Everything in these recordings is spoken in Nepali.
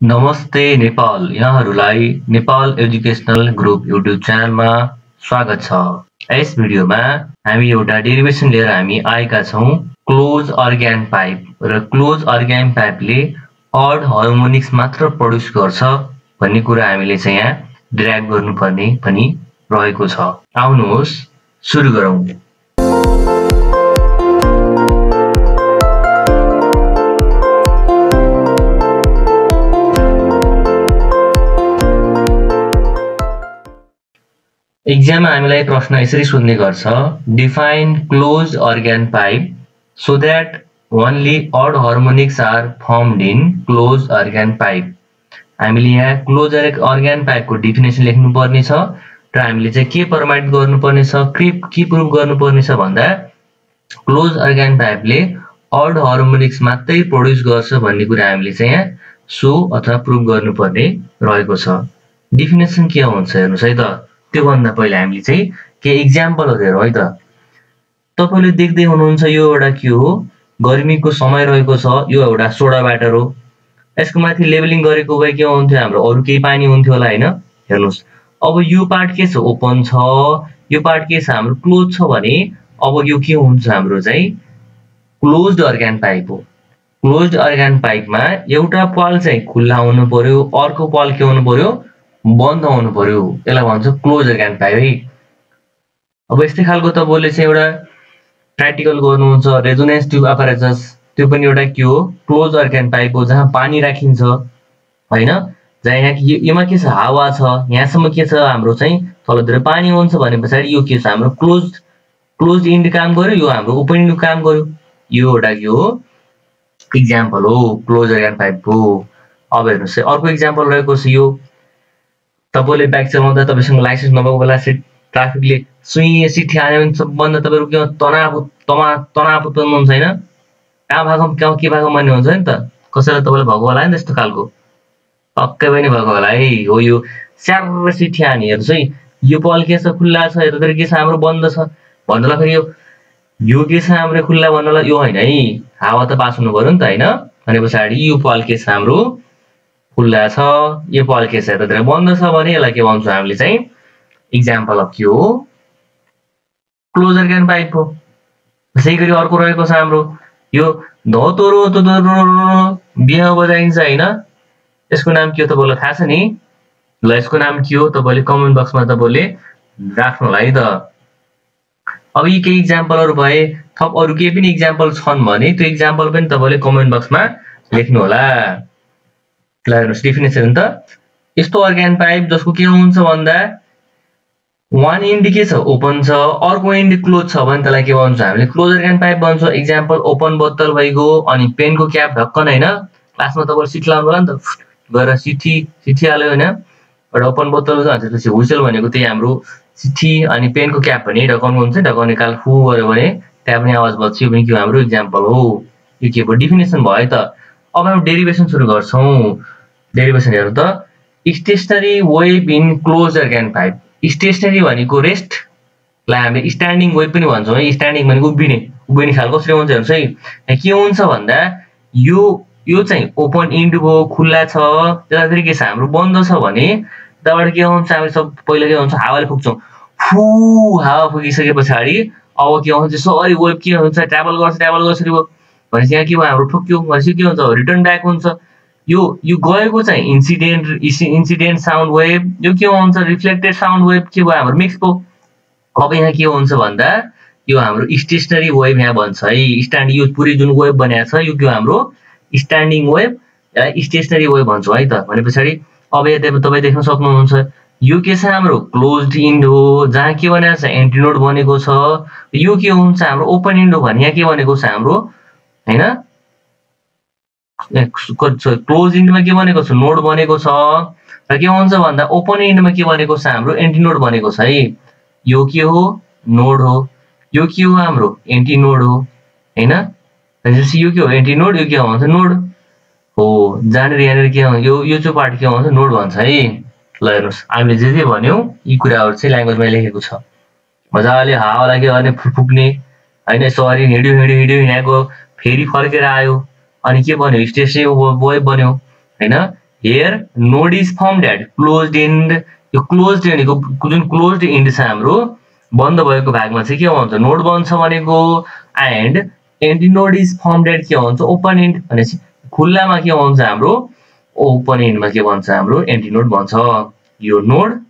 नमस्ते नेपाल। यहाँहरूलाई नेपाल एजुकेसनल ग्रुप युट्युब च्यानलमा स्वागत छ। यस भिडियोमा हामी एउटा डेरिभेसन लिएर हामी आएका छौँ क्लोज अर्ग्यान पाइप। र क्लोज अर्ग्यान पाइपले अड हार्मोनिक्स मात्र प्रड्युस गर्छ भन्ने कुरा हामीले चाहिँ यहाँ ड्राइभ गर्नुपर्ने पनि रहेको छ। आउनुहोस् सुरु गरौँ। इक्जाममा हामीलाई प्रश्न यसरी सोध्ने गर्छ। Define close organ pipe so that only odd harmonics are formed in close organ pipe हामीले यहाँ क्लोज अर्ग्यान पाइपको डिफिनेसन लेख्नुपर्ने छ र हामीले चाहिँ के प्रमाणित गर्नुपर्ने छ के के प्रुभ छ भन्दा क्लोज अर्ग्यान पाइपले अड हार्मोनिक्स मात्रै प्रड्युस गर्छ भन्ने कुरा हामीले चाहिँ यहाँ सो अथवा प्रुभ गर्नुपर्ने रहेको छ। डिफिनेसन के हुन्छ हेर्नुहोस् है त। त्योभन्दा पहिला हामीले चाहिँ केही इक्जाम्पलहरू हेरौँ है त। तपाईँले देख्दै हुनुहुन्छ यो एउटा के हो? गर्मीको समय रहेको छ यो एउटा सोडा ब्याटर हो। यसको माथि लेबलिङ गरेको भए के हुन्थ्यो? हाम्रो अरू केही पानी हुन्थ्यो होला होइन? हेर्नुहोस्। अब यो पार्ट के छ? ओपन छ। यो पार्ट के छ? हाम्रो क्लोज छ भने अब यो के हुन्छ? हाम्रो चाहिँ क्लोज अर्ग्यान पाइप हो। क्लोज अर्ग्यान पाइपमा एउटा पाल चाहिँ खुल्ला हुनु पर्यो अर्को पाल के हुनु पर्यो? बन्द हुनु पर्यो। यसलाई भन्छ क्लोज अर्ग्यान पाइप है? अब यस्तै खालको तपाईँले चाहिँ एउटा प्र्याक्टिकल गर्नुहुन्छ रेजोनेन्स ट्युब अपरेचस त्यो पनि एउटा के हो? क्लोज अर्ग्यान पाइप हो जहाँ पानी राखिन्छ होइन? जहाँ यहाँ योमा के छ? हावा छ। यहाँसम्म के छ? हाम्रो चाहिँ तलतिर पानी हुन्छ भने पछाडि यो के छ? हाम्रो क्लोज क्लोज इन्ड काम गर्यो यो हाम्रो ओपन इन्ड काम गर्यो। यो एउटा के हो? इक्जाम्पल हो क्लोज अर्ग्यान पाइपको अब हेर्नुहोस् अर्को इक्जाम्पल रहेको छ यो। तपाईँले बाइक चलाउँदा तपाईँसँग लाइसेन्स नभएको बेला ट्राफिकले सुई सिठी हाल्यो भने सबभन्दा तपाईँहरू के तनाव तमा तनाव उत्पन्न हुन्छ होइन? कहाँ भएको कहाँ के भएको मान्ने हुन्छ नि त। कसैलाई तपाईँलाई भएको होला नि त्यस्तो खालको? पक्कै पनि भएको होला है हो यो स्याहार सिठी हानीहरू चाहिँ यो पल के छ खुल्ला छ यतातिर के छ हाम्रो बन्द छ। भन्नुलाई फेरि यो यो के छ हाम्रो खुल्ला भन्नुलाई यो होइन है। हावा त पास हुनु पऱ्यो नि त होइन? भने पछाडि यो पल के छ हाम्रो खुल्ला छ। यो पल के छ यतातिर बन्द छ भने यसलाई के भन्छौँ हामीले चाहिँ इक्जाम्पल अफ के हो क्लोजर क्यान पाइप हो। त्यसै गरी अर्को रहेको छ हाम्रो। यो धोतोरो बिहा बजाइन्छ होइन। यसको नाम के हो तपाईँलाई थाहा छ नि? ल यसको नाम के हो तपाईँले कमेन्ट बक्समा तपाईँले राख्नु होला है त। अब यी केही इक्जाम्पलहरू भए थप अरू केही पनि इक्जाम्पल छन् भने त्यो इक्जाम्पल पनि तपाईँले कमेन्ट बक्समा लेख्नु होला ल डेफिनेसन त यस्तो अर्ग्यान पाइप जसको के हुन्छ भन्दा वान इन्ड के छ ओपन छ अर्को इन्ड क्लोज छ भने त्यसलाई के भन्छ हामीले क्लोज अर्ग्यान पाइप भन्छ इक्जाम्पल ओपन बोतल भइगयो अनि पेनको क्याप ढक्कन होइन क्लासमा तपाईँले सिट लाउनु होला नि त गएर सिठी सिठी हाल्यो होइन एउटा ओपन बोतल त्यसपछि हुइसेल भनेको त्यही हाम्रो सिठी अनि पेनको क्याप पनि ढकाउनु हुन्छ ढकाउने काल फु गऱ्यो भने त्यहाँ पनि आवाज बज्छ यो पनि के हाम्रो इक्जाम्पल हो। यो के भयो डिफिनेसन भयो त। अब हामी डेरिभेसन सुरु गर्छौँ डेरिभेसन हेरौँ त stationary wave in close organ pipe. Stationary भनेको रेस्टलाई हामीले स्ट्यान्डिङ वेब पनि भन्छौँ है। स्ट्यान्डिङ भनेको उभिने उभिने खालको कसरी हुन्छ हेर्नुहोस् है। के हुन्छ भन्दा यो यो चाहिँ ओपन इन्ड भयो खुल्ला छ त्यतातिर के छ हाम्रो बन्द छ भने त्यहाँबाट के हुन्छ हामी सब पहिला के हुन्छ हावाले फुक्छौँ। फु हावा फुकिसके पछाडि अब के हुन्छ सरी वेब के हुन्छ ट्राभल गर्छ ट्राभल गर्छ भनेपछि यहाँ के भयो हाम्रो ठोक्यो। भनेपछि के हुन्छ रिटर्न ब्याक हुन्छ। यो यो गएको चाहिँ इन्सिडेन्ट इन्सिडेन्ट साउन्ड वेभ यो के हुन्छ? रिफ्लेक्टेड साउन्ड वेभ के भयो हाम्रो मिक्स भयो अब यहाँ के हुन्छ भन्दा यो हाम्रो स्टेसनरी वेभ यहाँ भन्छ है। स्ट्यान्ड यो पुरै जुन वेभ बनाएको छ यो के हाम्रो? स्ट्यान्डिङ वेभ स्टेसनरी वेभ भन्छौँ है त। भने पछाडि अब यहाँ तपाईँ देख्न सक्नुहुन्छ यो के छ हाम्रो? क्लोज इन्ड हो जहाँ के भनेको छ? एन्टिनोड बनेको छ। यो के हुन्छ हाम्रो? ओपन इन्ड हो भने यहाँ के भनेको छ हाम्रो? होइन? क्लोज इन्डमा के भनेको छ नोड बनेको छ र के हुन्छ भन्दा ओपन इन्डमा के भनेको छ हाम्रो एन्टिनोड बनेको छ है यो के हो नोड हो यो के हो हाम्रो एन्टिनोड हो होइन भनेपछि यो के हो एन्टिनोड यो के भन्छ नोड हो जहाँनिर यहाँनिर के यो यो चाहिँ पार्ट के भन्छ नोड भन्छ है ल हेर्नुहोस् हामीले जे जे भन्यौँ यी कुराहरू चाहिँ ल्याङ्ग्वेजमा लेखेको छ मजाले हावा लाग्यो अनि फुक्ने होइन सरी हिँड्यो हिँड्यो हिँड्यो यहाँ गयो फेरि फर्केर आयो अनि के बन्यो? स्टेसनरी वेब बन्यो होइन? Here node is formed at close end यो क्लोज इन्डको जुन क्लोज इन्ड छ हाम्रो बन्द भएको भागमा चाहिँ के हुन्छ? नोड बन्छ भनेको and antinode is formed at के हुन्छ? ओपन इन्ड भनेपछि खुल्लामा के हुन्छ हाम्रो? ओपन इन्डमा के भन्छ हाम्रो? एन्टी नोड भन्छ। यो नोड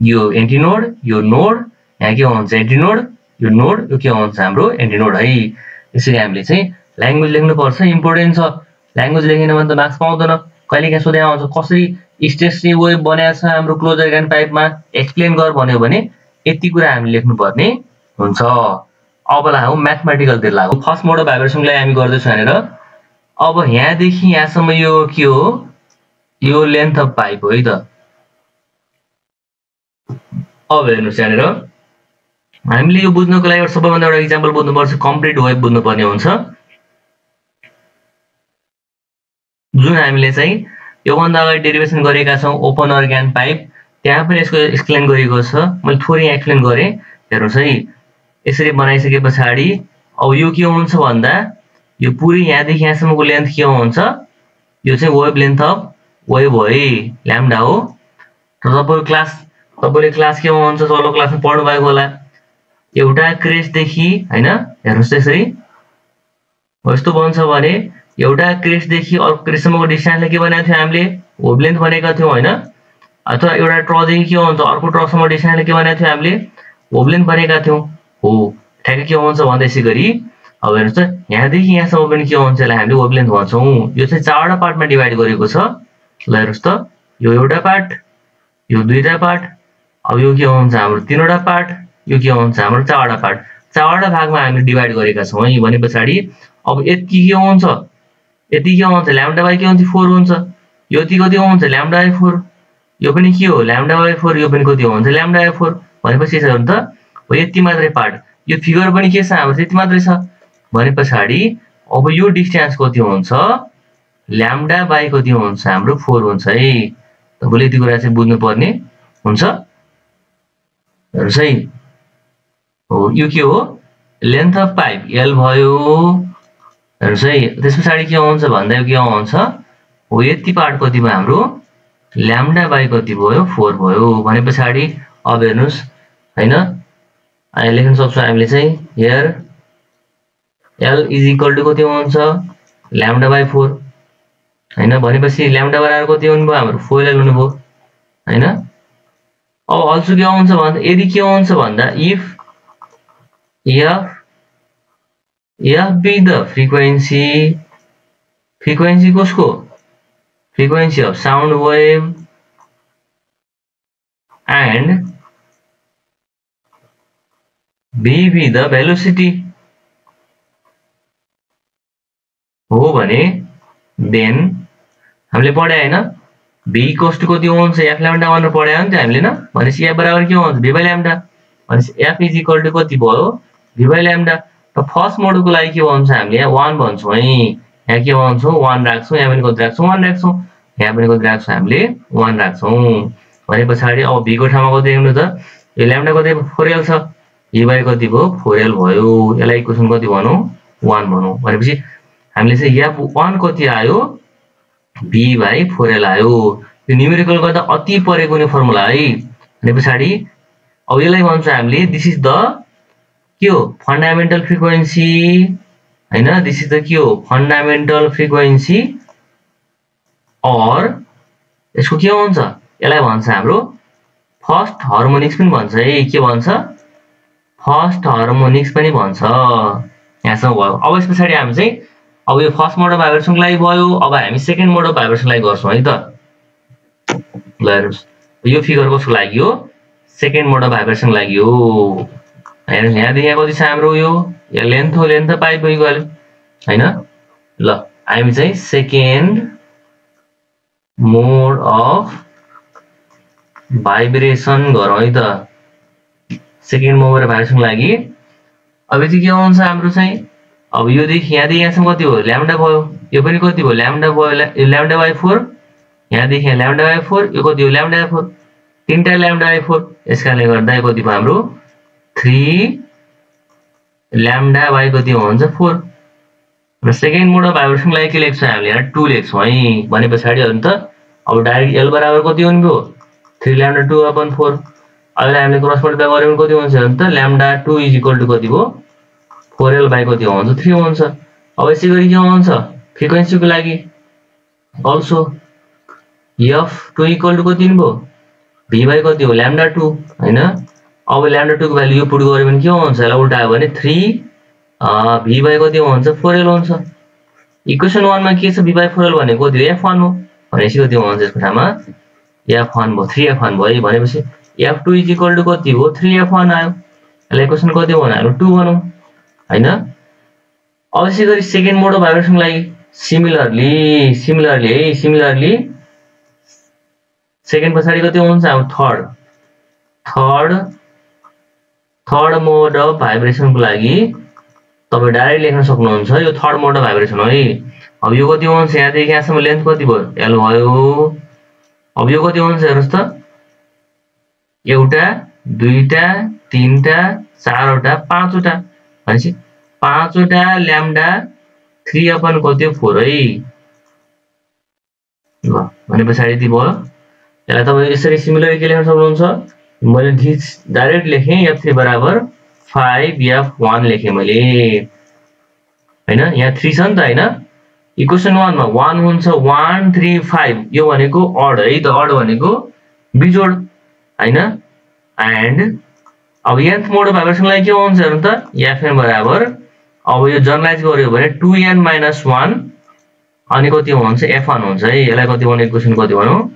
यो एन्टी नोड यो नोड यहाँ के हुन्छ? एन्टी नोड यो नोड यो के हुन्छ हाम्रो? एन्टी नोड है। यसरी हामीले चाहिँ ल्याङ्ग्वेज लेख्नुपर्छ इम्पोर्टेन्ट छ। ल्याङ्ग्वेज लेखेन भने त मार्क्स पाउँदैन। कहिले काहीँ सोधे आउँछ कसरी स्टेसनरी वेब बनाएको छ हाम्रो क्लोजर ग्यान्ड पाइपमा एक्सप्लेन गर भन्यो भने यति कुरा हामी लेख्नुपर्ने हुन्छ। अब लागौँ म्याथमेटिकलतिर लागौँ फर्स्ट मोडल भाइब्रेसनलाई हामी गर्दैछौँ यहाँनिर। अब यहाँदेखि यहाँसम्म यो के हो? यो लेन्थ अफ पाइप हो है त। अब हेर्नुहोस् यहाँनिर। हामीले यो बुझ्नको लागि सबैभन्दा एउटा इक्जाम्पल बुझ्नुपर्छ। कम्प्लिट वेब बुझ्नुपर्ने हुन्छ। जुन हामीले चाहिँ योभन्दा अगाडि डेरिभेसन गरेका छौँ ओपन अर्ग्यान पाइप त्यहाँ पनि यसको एक्सप्लेन गरिएको छ। मैले थोरै एक्सप्लेन गरेँ। हेर्नुहोस् है। यसरी बनाइसके पछाडि अब यो के हुन्छ भन्दा यो पुरै यहाँदेखि यहाँसम्मको लेन्थ के हुन्छ? यो चाहिँ वेब लेन्थ अफ वेब हो है ल्याम्डा हो। र तपाईँको क्लास तपाईँले क्लास केमा हुन्छ तल्लो क्लासमा पढ्नु भएको होला। एउटा क्रेसदेखि होइन हेर्नुहोस् त्यसरी यस्तो बन्छ भने एउटा क्रेसदेखि अर्को क्रेससम्मको डिस्टेन्सलाई के भनेको थियो हामीले वेब लेन्थ भनेका थियौँ होइन? अथवा एउटा ट्रदेखि के हुन्छ अर्को ट्रसम्म डिस्टेन्सलाई के भनेको थियो हामीले वेब लेन्थ भनेका थियौँ। हो ठ्याक्कै के हुन्छ भन्दा यसै गरी अब हेर्नुहोस् त यहाँदेखि यहाँसम्म पनि के हुन्छ यसलाई हामीले वेब लेन्थ भन्छौँ। यो चाहिँ चारवटा पार्टमा डिभाइड गरेको छ। ल हेर्नुहोस् त यो एउटा पार्ट यो दुईवटा पार्ट अब यो के हुन्छ हाम्रो तिनवटा पार्ट यो के हुन्छ हाम्रो चारवटा पार्ट। चारवटा भागमा हामीले डिभाइड गरेका छौँ है भने पछाडि अब यति के हुन्छ यति के हुन्छ ल्याम्डा बाई के हुन्छ फोर हुन्छ। यो यति कति हुन्छ ल्याम्डा बाई फोर यो पनि के हो? ल्याम्डा बाई फोर यो पनि कति हुन्छ ल्याम्डा बाई फोर भनेपछि छ भने त हो यति मात्रै पार्ट यो फिगर पनि के छ? हाम्रो त्यति मात्रै छ। भने पछाडि अब यो डिस्टेन्स कति हुन्छ ल्याम्डा बाई कति हुन्छ हाम्रो फोर हुन्छ है। तपाईँले यति कुरा चाहिँ बुझ्नुपर्ने हुन्छ। है। हो यो के हो? लेन्थ अफ पाइप एल भयो। हेर्नुहोस् है त्यस पछाडि के आउँछ भन्दा के आउँछ? हो यति पार्ट कति भयो हाम्रो? ल्याम्डा बाई कति भयो? फोर भयो। भने पछाडि अब हेर्नुहोस् होइन? अहिले लेख्न सक्छौँ हामीले चाहिँ here L is equal to कति हुन्छ ल्याम्डा बाई फोर। होइन? भनेपछि ल्याम्डा बराबर कति हुनुभयो? हाम्रो फोर एल हुनुभयो। होइन? अब अल्सो के आउँछ भन्दा यदि के आउँछ भन्दा if F F be the frequency frequency कसको? Frequency of sound wave and B be the velocity. हो भने देन हामीले पढायो होइन भी कस्ट कति हुन्छ एफ ल्याम्डा भनेर पढायो नि त हामीले न भनेपछि एफ बराबर के हुन्छ भी बाई ल्याम्डा भनेपछि एफ इज इक्वल टु कति भयो भी बाई ल्याम्डा। फर्स्ट मोडलको लागि के भन्छ हामीले यहाँ वान भन्छौँ है। यहाँ के भन्छौँ? वान राख्छौँ यहाँ पनि कति राख्छौँ? वान राख्छौँ। यहाँ पनि कति राख्छौँ हामीले? वान राख्छौँ। भने पछाडि अब भीको ठाउँमा कति लेख्नु त? यो ल्याम्डा कति फोर एल छ। भी बाई कति भयो? फोर एल भयो। यसलाई इक्वेसन कति भनौँ? वान भनौँ। भनेपछि हामीले चाहिँ एफ वान कति आयो? बी बाई फोर एल आयो। यो न्युमेरिकल गर्दा अति परेको हुने फर्मुला है। अनि पछाडि अब यसलाई भन्छ हामीले दिस इज द के हो? फन्डामेन्टल फ्रिक्वेन्सी होइन? दिस इज द के हो? फन्डामेन्टल फ्रिक्वेन्सी अर यसको के भन्छ? यसलाई भन्छ हाम्रो फर्स्ट हार्मोनिक्स पनि भन्छ है। के भन्छ? फर्स्ट हार्मोनिक्स पनि भन्छ। यहाँसम्म भयो। अब यस पछाडि हामी चाहिँ अब यो फर्स्ट मोड अफ भाइब्रेसनको लागि भयो। अब हामी सेकेन्ड मोड अफ भाइब्रेसनको लागि गर्छौँ है त? ल हेर्नुहोस्। यो फिगर कसको लागि हो? सेकेन्ड मोड अफ भाइब्रेसनको लागि हो। हेर्नुहोस् यहाँदेखि यहाँ कति छ हाम्रो यो यहाँ लेन्थ हो लेन्थ पाइप भइगयो होइन? ल हामी चाहिँ सेकेन्ड मोड अफ भाइब्रेसन गरौँ है त। सेकेन्ड मोड भाइब्रेसनको लागि। अब यति के आउँछ हाम्रो चाहिँ? अब योदेखि यहाँदेखि यहाँसम्म कति भयो ल्याम्डा भयो। यो पनि कति भयो? ल्याम्डा भयो ल्याम्डा बाई फोर यहाँदेखि यहाँ ल्याम्डा बाई फोर यो कति हो? ल्याम्डा बाई फोर तिनवटा ल्याम्डा बाई फोर यस कारणले गर्दा यो कति भयो हाम्रो? थ्री ल्याम्डा बाई कति हुन्छ? फोर। र सेकेन्ड मोड अफ भाइब्रेसनको लागि के लेख्छौँ हामीले? यहाँ टू लेख्छौँ है। भने पछाडि अन्त अब डाइरेक्ट एल बराबर कति हुने भयो three lambda two upon four. अहिले हामीले क्रस मल्टिप्लाई गऱ्यो भने कति हुन्छ भने त? Lambda two is equal to कति भयो? फोर एल बाई कति हुन्छ? थ्री हुन्छ। अब यसै गरी के हुन्छ? फ्रिक्वेन्सीको लागि। Also F two equal to कति भयो? भी बाई कति हो? ल्याम्डा टू होइन? अब ल्याम्डा टूको भ्यालु यो पुट गऱ्यो भने के हुन्छ यसलाई उल्टायो भने थ्री भी बाई कति हुन्छ फोर एल हुन्छ। इक्वेसन वानमा के छ? भी बाई फोर एल भनेको कति एफ वान हो। भनेपछि कति हुन्छ यसको ठाउँमा एफ वान भयो। थ्री एफ वान भयो। भनेपछि F two is equal to कति हो? थ्री एफ वान आयो। यसलाई इक्वेसन कति हो भने टू भनौँ। होइन? अब यसै गरी सेकेन्ड मोड अफ भाइब्रेसनको लागि सिमिलरली सिमिलरली है सिमिलरली सेकेन्ड पछाडि कति हुन्छ? अब third third third mode of भाइब्रेसनको लागि तपाईँ डाइरेक्ट लेख्न सक्नुहुन्छ। यो थर्ड मोड अफ भाइब्रेसन हो अब यो कति हुन्छ यहाँदेखि यहाँसम्म लेन्थ कति भयो? एल भयो। अब यो कति हुन्छ हेर्नुहोस् त। एउटा दुईवटा तिनवटा चारवटा पाँचवटा। भनेपछि पाँचवटा ल्याम्डा थ्री अपन कति हो? फोर है। ल भने पछाडि यति भयो। यसलाई तपाईँ यसरी सिमिलर के लेख्न सक्नुहुन्छ? मैले ढिस डाइरेक्ट लेखेँ एफ थ्री बराबर फाइभ एफ वान लेखेँ मैले। होइन? यहाँ थ्री छ नि त होइन? इक्वेसन वानमा वान हुन्छ वान थ्री फाइभ यो भनेको अड है त अड भनेको बिजोड होइन? एन्ड अब एन्थ मोड भाइब्रेसनलाई के हुन्छ हेर्नु त? एफएन बराबर अब यो जनरलाइज गर्यो भने टु एन माइनस वान अनि कति हुन्छ? एफ वान हुन्छ है। यसलाई कति भन्नु इक्वेसन कति भनौँ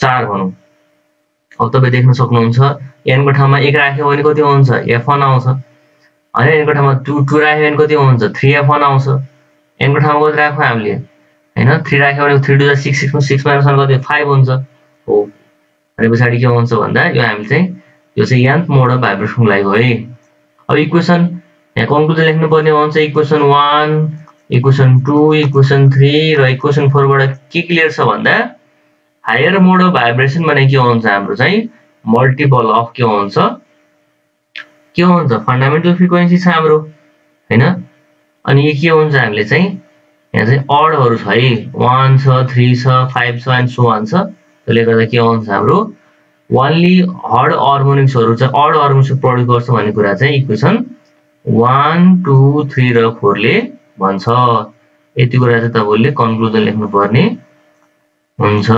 चार भनौँ अब तपाईँ देख्न सक्नुहुन्छ एनको ठाउँमा एक राख्यो भने कति हुन्छ? एफ वान आउँछ। होइन एनको ठाउँमा टु टू राख्यो भने कति हुन्छ? थ्री एफ वान आउँछ। एनको ठाउँमा कति राख्यौँ हामीले? होइन थ्री राख्यो भने थ्री टू सिक्स सिक्समा सिक्स माइनस वान कति? फाइभ हुन्छ। हो। अनि पछाडि के हुन्छ भन्दा यो हामी चाहिँ यो चाहिँ यान्थ मोड अफ भाइब्रेसनको लागि हो है अब इक्वेसन यहाँ कन्क्लुजन लेख्नुपर्ने हुन्छ। Equation one equation two equation three र इक्वेसन फोरबाट के क्लियर छ भन्दा हायर मोड अफ भाइब्रेसन भने के हुन्छ हाम्रो चाहिँ मल्टिपल अफ के हुन्छ? के हुन्छ? फन्डामेन्टल फ्रिक्वेन्सी छ हाम्रो होइन? अनि यो के हुन्छ हामीले चाहिँ यहाँ चाहिँ अडहरू छ है। वान छ थ्री छ फाइभ छ एन्ड सो वान छ। त्यसले गर्दा के हुन्छ हाम्रो? वानली हर्ड अर्मोनिक्सहरू चाहिँ अड अर्मोनिक्स प्रड्युस गर्छ भन्ने कुरा चाहिँ इक्वेसन वान टू थ्री र फोरले भन्छ। यति कुरा चाहिँ तपाईँले कन्क्लुजन लेख्नुपर्ने। हुन्छ